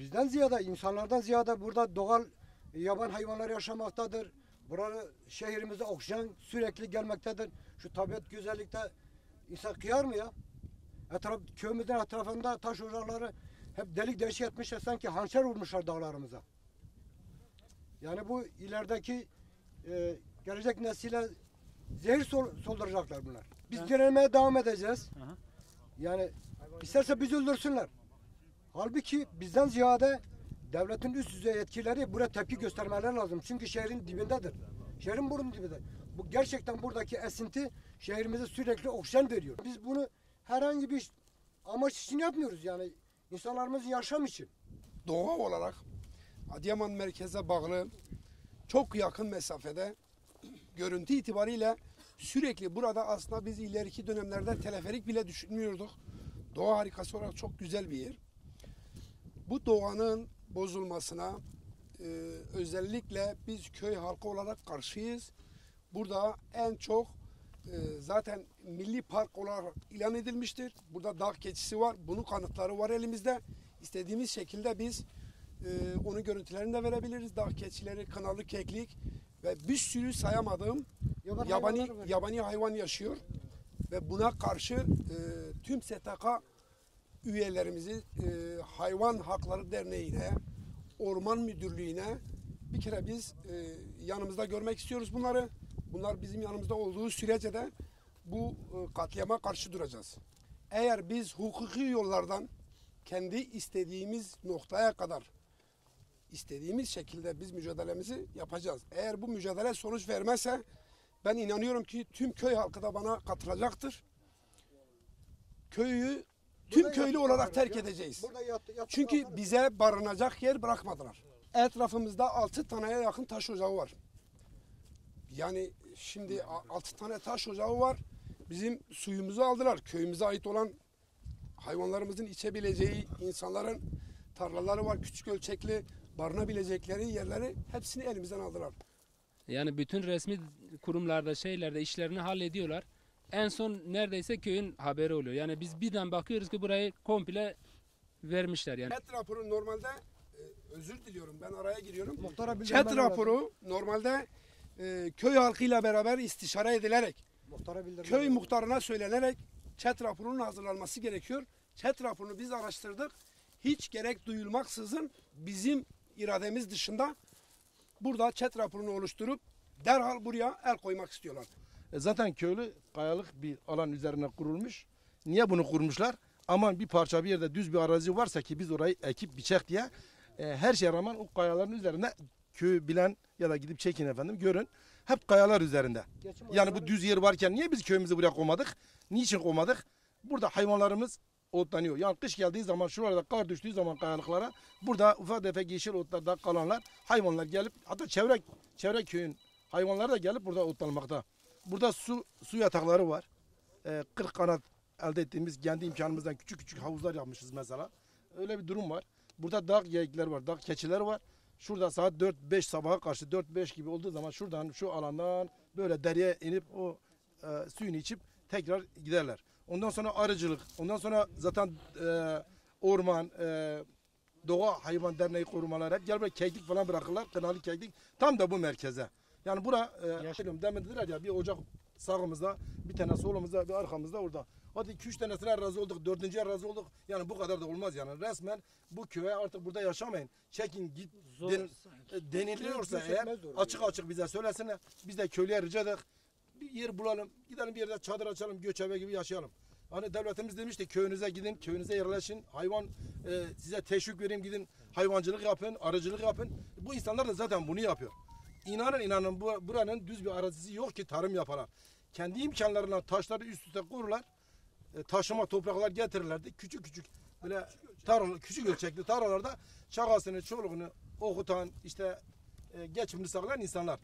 bizden ziyade insanlardan ziyade burada doğal e, yaban hayvanlar yaşamaktadır. Burada şehrimizde oksijen sürekli gelmektedir. Şu tabiat güzellikte insan kıyar mı ya? Etraf, köyümüzün etrafında taş ocakları hep delik deşik etmişler sanki hançer vurmuşlar dağlarımıza. Yani bu ilerideki e, gelecek nesile zehir sol, solduracaklar bunlar. Biz direnmeye devam edeceğiz. Aha. Yani isterse bizi öldürsünler. Halbuki bizden ziyade devletin üst düzey yetkileri buraya tepki göstermeleri lazım. Çünkü şehrin dibindedir. Şehrin burun dibinde. Bu gerçekten buradaki esinti şehrimize sürekli oksijen veriyor. Biz bunu herhangi bir amaç için yapmıyoruz yani insanlarımızın yaşam için. doğa olarak Adıyaman merkeze bağlı çok yakın mesafede görüntü itibariyle sürekli burada aslında biz ileriki dönemlerde teleferik bile düşünmüyorduk. Doğa harikası olarak çok güzel bir yer. Bu doğanın bozulmasına e, özellikle biz köy halkı olarak karşıyız. Burada en çok e, zaten milli park olarak ilan edilmiştir. Burada dağ keçisi var. Bunun kanıtları var elimizde. İstediğimiz şekilde biz e, onun görüntülerini de verebiliriz. Dağ keçileri, kanalı keklik ve bir sürü sayamadığım Yaban yabani yabani hayvan yaşıyor. Ve buna karşı e, tüm STK üyelerimizi e, Hayvan Hakları Derneği'ne, Orman Müdürlüğü'ne bir kere biz e, yanımızda görmek istiyoruz bunları. Bunlar bizim yanımızda olduğu sürece de bu e, katliama karşı duracağız. Eğer biz hukuki yollardan kendi istediğimiz noktaya kadar istediğimiz şekilde biz mücadelemizi yapacağız. Eğer bu mücadele sonuç vermezse ben inanıyorum ki tüm köy halkı da bana katılacaktır. Köyü tüm Burada köylü olarak terk ya. edeceğiz. Yat. Çünkü bize barınacak yer bırakmadılar. Etrafımızda altı taneye yakın taş ocağı var. Yani şimdi altı tane taş ocağı var. Bizim suyumuzu aldılar. Köyümüze ait olan hayvanlarımızın içebileceği insanların tarlaları var. Küçük ölçekli barınabilecekleri yerleri hepsini elimizden aldılar. Yani bütün resmi kurumlarda şeylerde işlerini hallediyorlar. En son neredeyse köyün haberi oluyor. Yani biz birden bakıyoruz ki burayı komple vermişler yani. Chat raporu normalde e, özür diliyorum ben araya giriyorum. Muhtara lazım. raporu normalde e, köy halkıyla beraber istişare edilerek Muhtara köy muhtarına söylenerek chat raporunun hazırlanması gerekiyor. Chat raporunu biz araştırdık. Hiç gerek duyulmaksızın bizim irademiz dışında burada chat raporunu oluşturup derhal buraya el koymak istiyorlar. E, Zaten köylü kayalık bir alan üzerine kurulmuş. Niye bunu kurmuşlar? Aman bir parça bir yerde düz bir arazi varsa ki biz orayı ekip biçek diye e, her şeye rağmen o kayaların üzerinde köyü bilen ya da gidip çekin efendim görün. Hep kayalar üzerinde. Geçim Yani bu düz yer varken niye biz köyümüzü buraya koymadık? Niçin koymadık? Burada hayvanlarımız otlanıyor. Yani kış geldiği zaman şuralarda kar düştüğü zaman kayalıklara burada ufak tefek yeşil otlarda kalanlar hayvanlar gelip hatta çevre çevre köyün hayvanları da gelip burada otlanmakta. Burada su su yatakları var. Ee, 40 kanat elde ettiğimiz kendi imkanımızdan küçük küçük havuzlar yapmışız mesela. Öyle bir durum var. Burada dağ geyikler var, dağ keçiler var. Şurada saat 4-5 sabaha karşı 4-5 gibi olduğu zaman şuradan şu alandan böyle dereye inip o e, suyunu içip tekrar giderler. Ondan sonra arıcılık, ondan sonra zaten e, orman, e, doğa hayvan derneği korumalar hep gel böyle keklik falan bırakırlar. Kınalı keklik tam da bu merkeze. Yani bura e, demin dediler ya bir ocak sağımızda, bir tane solumuzda, bir arkamızda orada. Hadi iki üç tanesine razı olduk, dördüncüye razı olduk. Yani bu kadar da olmaz yani. Resmen bu köye artık burada yaşamayın. Çekin git den, e, deniliyorsa eğer açık açık bize söylesinler. Biz de köylüye rica ederiz. Bir yer bulalım. Gidelim bir yerde çadır açalım. Göçebe gibi yaşayalım. Hani devletimiz demişti köyünüze gidin, köyünüze yerleşin. Hayvan e, size teşvik vereyim gidin. Hayvancılık yapın, arıcılık yapın. Bu insanlar da zaten bunu yapıyor. İnanın inanın bu, buranın düz bir arazisi yok ki tarım yaparlar. Kendi imkanlarıyla taşları üst üste kururlar. E, taşıma topraklar getirirlerdi. Küçük küçük böyle tarla, küçük ölçekli tarlalarda çakasını, çoluğunu okutan, işte e, geçimini sağlayan insanlar.